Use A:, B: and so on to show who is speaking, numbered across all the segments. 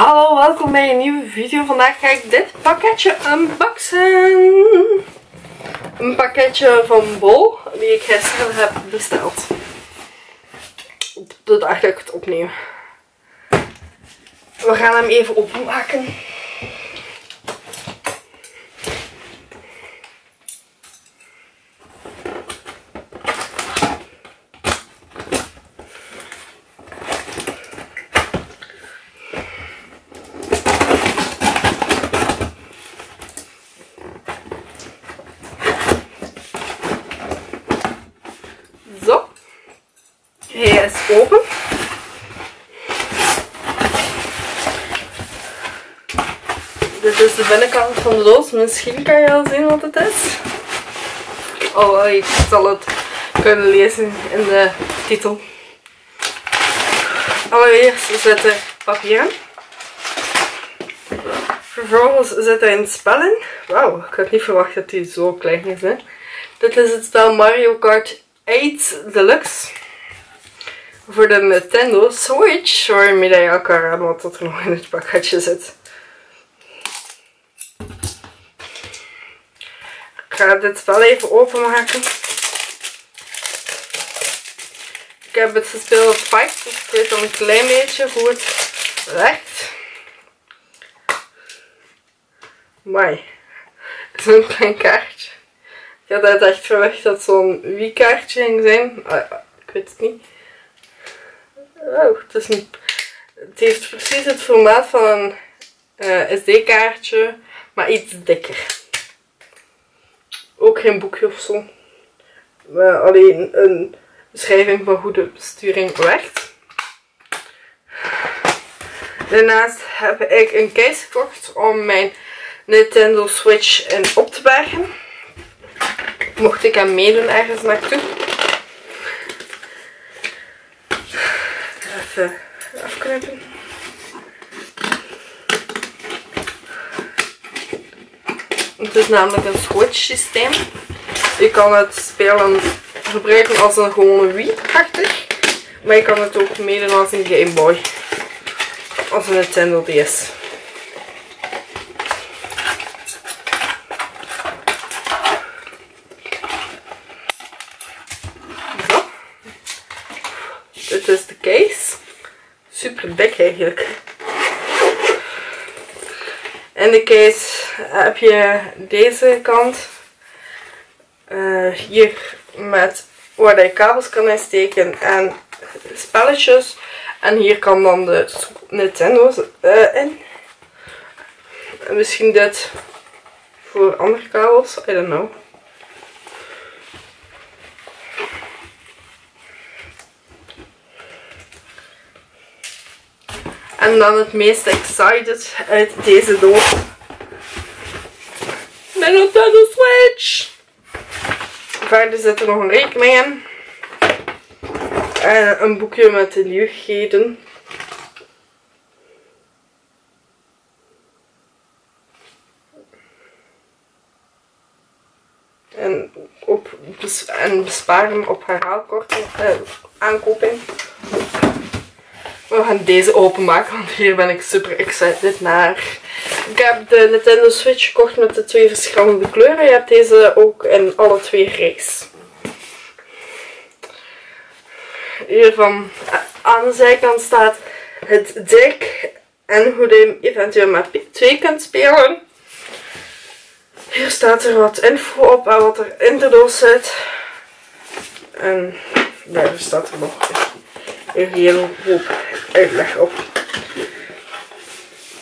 A: Hallo, welkom bij een nieuwe video. Vandaag ga ik dit pakketje unboxen. Een pakketje van Bol, die ik gisteren heb besteld. De dag dat ik het opneem. We gaan hem even openmaken. Zo. Hij is open. Dit is de binnenkant van de doos. Misschien kan je al zien wat het is. Oh, ik zal het kunnen lezen in de titel. Allereerst zit er papier in. Vervolgens zit er een spel in. Wauw, ik had niet verwacht dat die zo klein is. Hè? Dit is het spel Mario Kart 8 Deluxe. Voor de Nintendo Switch. Waarmee je elkaar aan wat er nog in het pakketje zit. Ik ga dit spel even openmaken. Ik heb het gespeeld op dus ik weet al een klein beetje hoe het werkt. Mai, zo'n klein kaartje. Ik had echt verwacht dat zo'n Wii-kaartje ging zijn. Ah, ik weet het niet. Oh, het, is een, het heeft precies het formaat van een uh, SD-kaartje, maar iets dikker. Ook geen boekje of zo. Maar alleen een beschrijving van hoe de besturing werkt. Daarnaast heb ik een case gekocht om mijn Nintendo Switch in op te bergen. Mocht ik hem meedoen ergens naartoe. Even afknippen. Het is namelijk een Switch systeem. Je kan het spelen gebruiken als een gewone Wii-achtig. Maar je kan het ook meedoen als een Game Boy. Als een Nintendo DS. Dit is de case. Super dik eigenlijk. In de case heb je deze kant. Uh, hier met waar je kabels kan insteken en spelletjes. En hier kan dan de Nintendo's uh, in. En misschien dit voor andere kabels. I don't know. En dan het meest excited uit deze doos. Mijn Nintendo Switch! Verder zit er nog een rekening in. En een boekje met de nieuwigheden. En, op, en besparen op herhaalkorting, eh, aankoping. We gaan deze openmaken, want hier ben ik super excited naar. Ik heb de Nintendo Switch gekocht met de twee verschillende kleuren. Je hebt deze ook in alle twee race. Hier van aan de zijkant staat het deck en hoe je eventueel met twee kunt spelen. Hier staat er wat info op en wat er in de doos zit. En daar staat er nog een hele hoop uitleg op.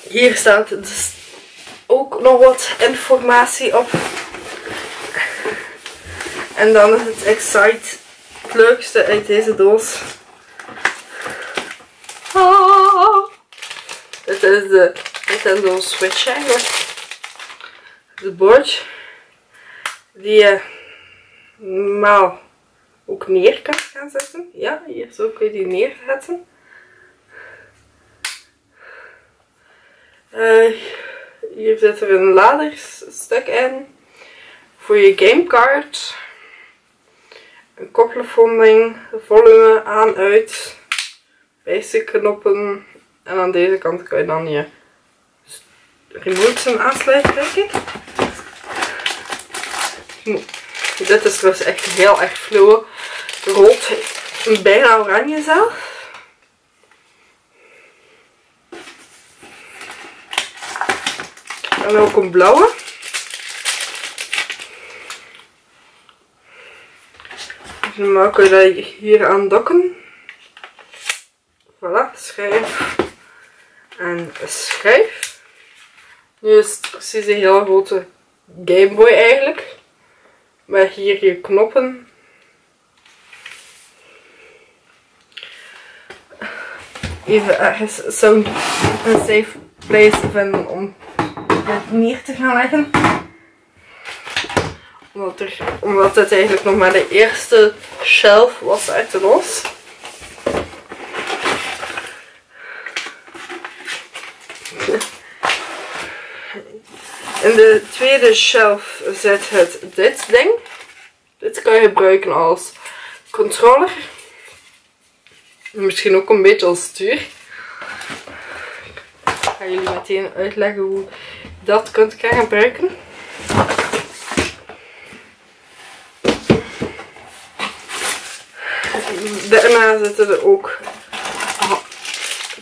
A: Hier staat dus ook nog wat informatie op. En dan is het Excite het leukste uit deze doos. Ah, dit is de Nintendo Switch eigenlijk. Het bord die je normaal ook neer kan gaan zetten. Ja, hier zo kun je die neerzetten. Uh, hier zit er een laderstuk in voor je gamecard. Een koptelefonding, volume aan, uit, knoppen En aan deze kant kan je dan je remote aansluiten, denk ik. Dit is dus echt heel erg fluo. Rood, bijna oranje zelf. En ook een blauwe. Normaal kun je dat hier aan dokken. Voilà, schijf en schijf. Nu is het precies een heel grote Game Boy eigenlijk. Met hier je knoppen. Even ergens zo'n safe place vinden om het neer te gaan leggen. Omdat, er, omdat het eigenlijk nog maar de eerste shelf was uit de los. In de tweede shelf zit het dit ding. Dit kan je gebruiken als controller. Misschien ook een beetje als stuur. Ik ga jullie meteen uitleggen hoe dat kunt gaan gebruiken. Daarna zitten er ook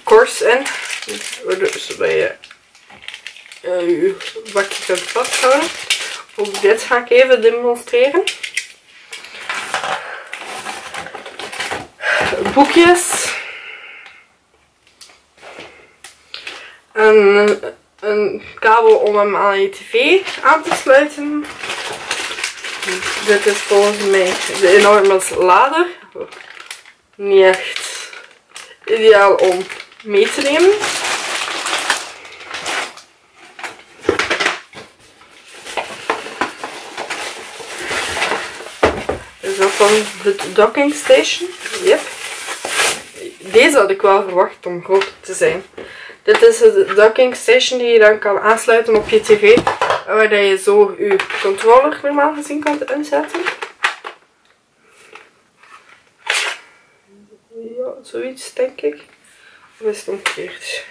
A: kors in. Zodat je je bakje kunt vasthouden. Ook dit ga ik even demonstreren. Boekjes. Een, een kabel om hem aan je tv aan te sluiten. Dit is volgens mij de enorme lader. Niet echt ideaal om mee te nemen. Is dat dan het docking station? Yep. Deze had ik wel verwacht om groot te zijn. Dit is het docking station die je dan kan aansluiten op je tv. Waar je zo je controller normaal gezien kan inzetten. Ja, zoiets denk ik. Of is het omgekeerd?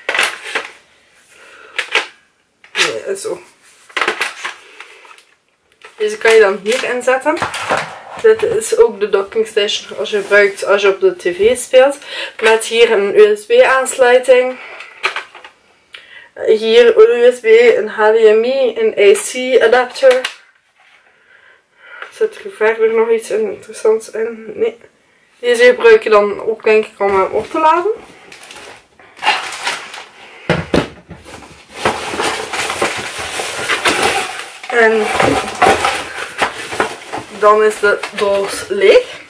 A: Nee, zo. Deze kan je dan hier inzetten. Dit is ook de docking station als je gebruikt als je op de tv speelt. Met hier een USB aansluiting. Hier een USB, een HDMI, een AC adapter. Zit er verder nog iets interessants in? Nee. Deze gebruik je dan ook denk ik om hem op te laden. En dan is de doos leeg.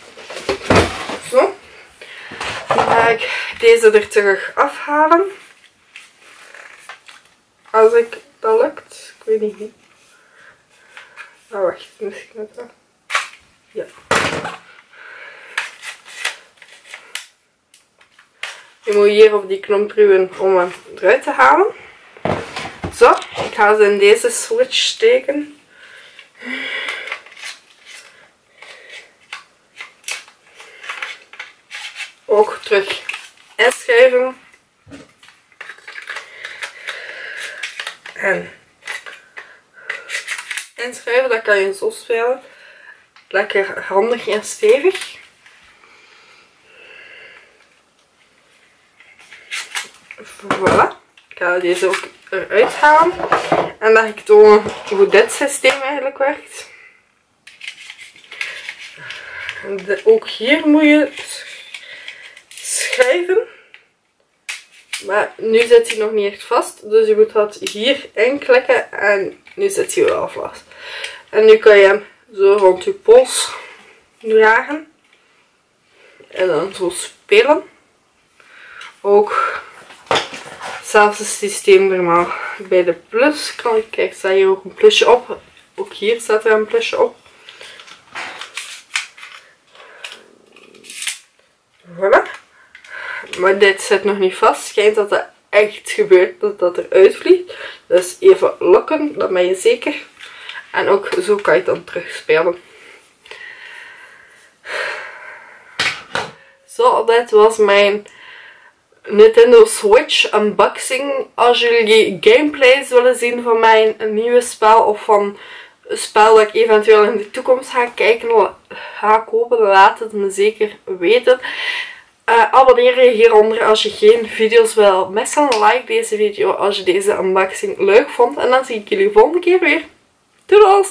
A: Zo. Dan ga ik deze er terug afhalen. Als ik dat lukt. Ik weet niet. Oh, wacht. Misschien het wel. Ja. Je moet hier op die knop drukken om hem eruit te halen. Zo, ik ga ze in deze switch steken. Ook terug En inschuiven, dat kan je zo spelen. Lekker handig en stevig. Voilà. Ik ga deze ook eruit halen. En ga ik tonen hoe dit systeem eigenlijk werkt. Ook hier moet je schuiven. Maar nu zit hij nog niet echt vast. Dus je moet dat hier inklikken. En nu zit hij wel vast. En nu kan je hem zo rond je pols dragen. En dan zo spelen. Ook hetzelfde systeem normaal bij de plus. Kan kijk, staat hier ook een plusje op. Ook hier staat er een plusje op. Voilà. Maar dit zit nog niet vast. Schijnt dat het echt gebeurt dat dat eruit vliegt. Dus even lokken, dan ben je zeker. En ook zo kan je het dan terugspelen. Zo, dit was mijn Nintendo Switch unboxing. Als jullie gameplays willen zien van mijn nieuwe spel of van een spel dat ik eventueel in de toekomst ga kijken, ga kopen, laat het me zeker weten. Uh, abonneer je hieronder als je geen video's wil missen. Like deze video als je deze unboxing leuk vond. En dan zie ik jullie volgende keer weer. Doei!